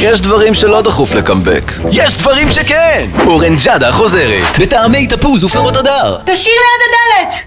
יש דברים שלא דחוף לקמבק. יש דברים שכן! אורנג'אדה חוזרת. בטעמי תפוז ופירות הדר. תשאיר ליד הדלת!